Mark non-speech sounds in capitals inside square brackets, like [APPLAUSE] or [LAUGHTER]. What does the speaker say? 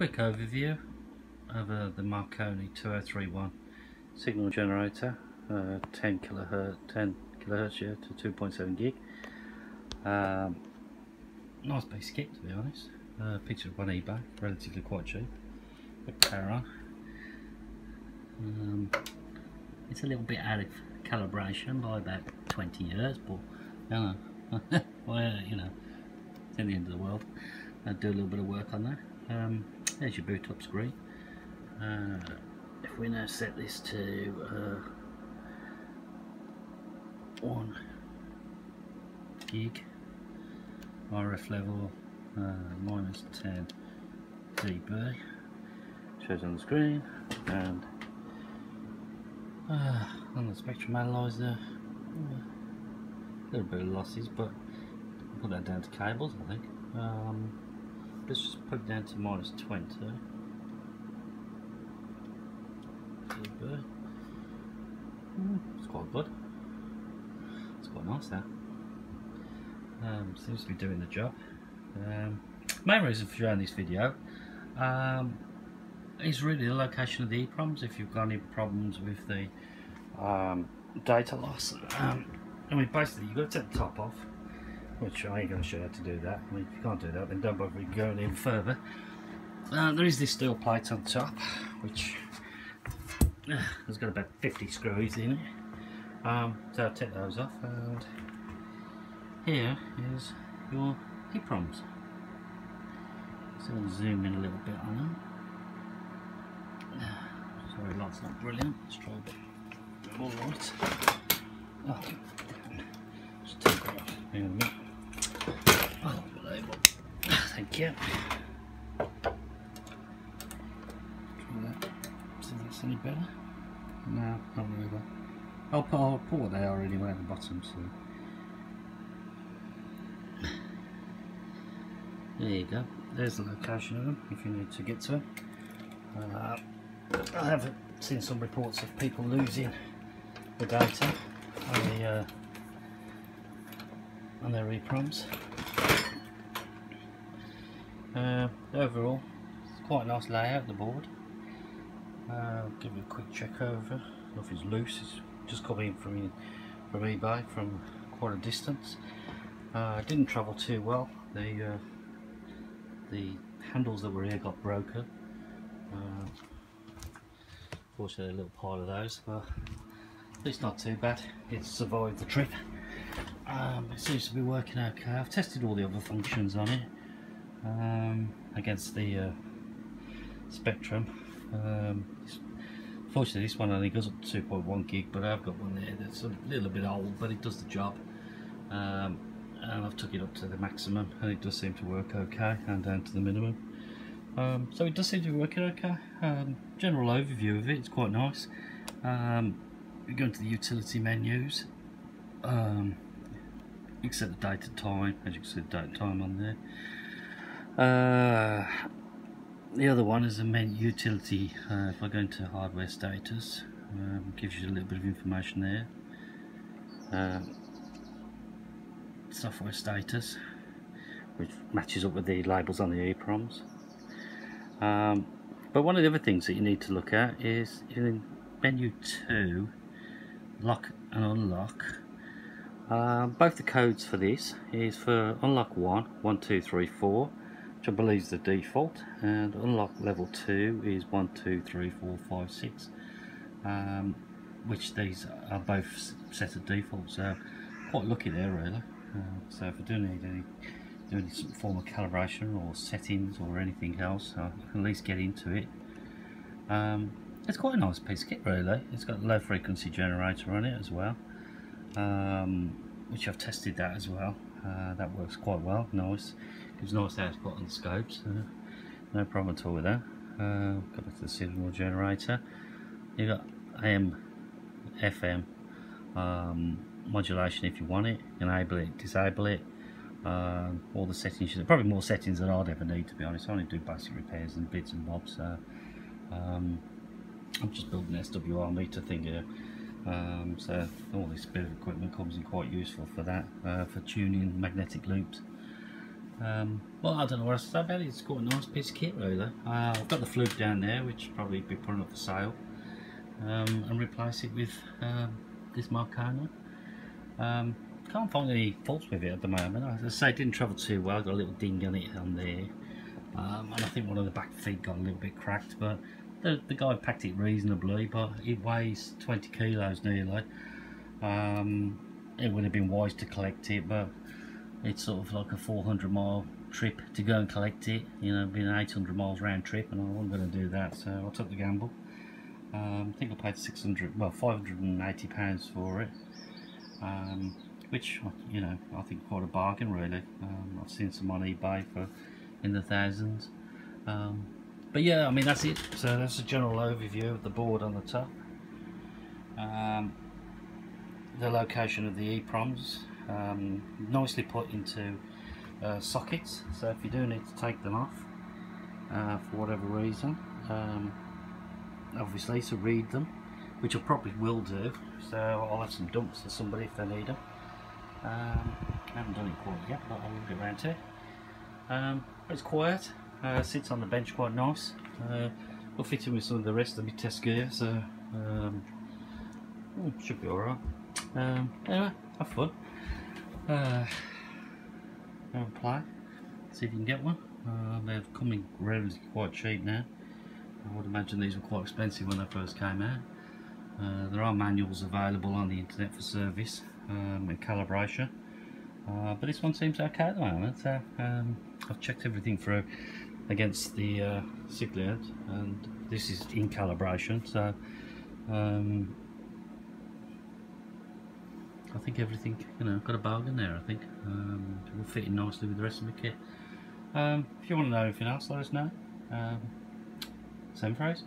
quick overview of uh, the Marconi 2031 signal generator, uh, 10 kilohertz, 10 kilohertz yeah, to 2.7 gig. Um, nice basic kit to be honest. Uh, picked up on eBay, relatively quite cheap. But power on. Um, it's a little bit out of calibration by about 20 years, but you know, [LAUGHS] well, you know, it's in the end of the world. I'll do a little bit of work on that. Um, there's your boot up screen. Uh, if we now set this to uh, one gig RF level uh, minus 10 dB shows on the screen and uh, on the spectrum analyzer a little bit of losses but I'll put that down to cables I think um, let's just put it down to minus 20 dB mm, it's quite good. It's quite nice there um, seems to be doing the job. Um, main reason for showing this video um, is really the location of the EEPROMs if you've got any problems with the um, data loss. Um, I mean basically you've got to take the top off which I ain't going to show you how to do that. I mean you can't do that then don't bother going in further. Uh, there is this steel plate on top which uh, has got about 50 screws in it. Um, so I'll take those off and here is your EEPROMs. So I'll zoom in a little bit on them. [SIGHS] Sorry, light's not brilliant. Let's try a bit more light. Oh, just take that off. Hang on a minute. Oh, label. Thank you. Try that. See if that's any better. No, not really. I'll put, I'll put what they are anyway at the bottom. So. There you go. There's the location of them if you need to get to them. Uh, I have seen some reports of people losing the data on the uh, on their EEPROMs. Uh, overall, it's quite a nice layout the board. Uh, give it a quick check over. Nothing's loose. It's just coming from from eBay from quite a distance. Uh, didn't travel too well. The uh, the handles that were here got broken. Uh, Fortunately, a little pile of those, but it's not too bad. It's survived the trip. Um, it seems to be working okay. I've tested all the other functions on it um, against the uh, Spectrum. Um, fortunately, this one only goes up to 2.1 gig, but I've got one there that's a little bit old, but it does the job. Um, and I've took it up to the maximum, and it does seem to work okay, and down to the minimum. Um, so it does seem to be working okay. Um, general overview of it, it's quite nice. Um, we go into the utility menus. Um, you can set the date and time, as you can see the date and time on there. Uh, the other one is a main utility. Uh, if I go into hardware status, um, gives you a little bit of information there. Um, software status, which matches up with the labels on the EEPROMs. Um, but one of the other things that you need to look at is in menu 2, lock and unlock. Um, both the codes for this is for unlock 1, 1, 2, 3, 4, which I believe is the default, and unlock level 2 is 1, 2, 3, 4, 5, 6, um, which these are both set at default, so quite lucky there really. Uh, so if I do need any some form of calibration or settings or anything else I can at least get into it. Um, it's quite a nice piece of kit really. It's got a low frequency generator on it as well. Um, which I've tested that as well uh, that works quite well nice gives nice output on the scopes uh, no problem at all with that uh, go back to the signal generator you've got AM FM um, modulation if you want it enable it disable it um, all the settings, probably more settings than I'd ever need to be honest. I only do basic repairs and bits and bobs. So, um, I'm just building an SWR meter thing here. Um, so all this bit of equipment comes in quite useful for that, uh, for tuning magnetic loops. Um, well, I don't know what else about it. It's quite a nice piece of kit, really. Uh, I've got the Fluke down there, which probably be putting up for sale, um, and replace it with um, this Marconi. Um, can't find any faults with it at the moment. As I say, it didn't travel too well. Got a little ding on it on there, um, and I think one of the back feet got a little bit cracked. But the, the guy packed it reasonably, but it weighs 20 kilos nearly. Um, it would have been wise to collect it, but it's sort of like a 400 mile trip to go and collect it. You know, being 800 miles round trip, and I wasn't going to do that, so I took the gamble. Um, I think I paid 600, well, 580 pounds for it. Um, which you know I think quite a bargain really. Um, I've seen some on eBay for in the thousands. But yeah, I mean that's it. So that's a general overview of the board on the top. Um, the location of the EPROMs, um, nicely put into uh, sockets. So if you do need to take them off uh, for whatever reason, um, obviously to read them, which I probably will do. So I'll have some dumps for somebody if they need them. Um, I haven't done it quite yet, but I will get around to it. Um, it's quiet, uh, sits on the bench quite nice. Uh, will fit in with some of the rest of my test gear, so um, oh, should be alright. Um, anyway, have fun. Uh, have a play, see if you can get one. Uh, they're coming relatively quite cheap now. I would imagine these were quite expensive when they first came out. Uh, there are manuals available on the internet for service um, and calibration. Uh, but this one seems okay at the moment. Um, I've checked everything through against the uh, and this is in calibration. So um, I think everything, you know, got a bargain there. I think um, it will fit in nicely with the rest of the kit. Um, if you want to know anything else, let us know. Um, same phrase.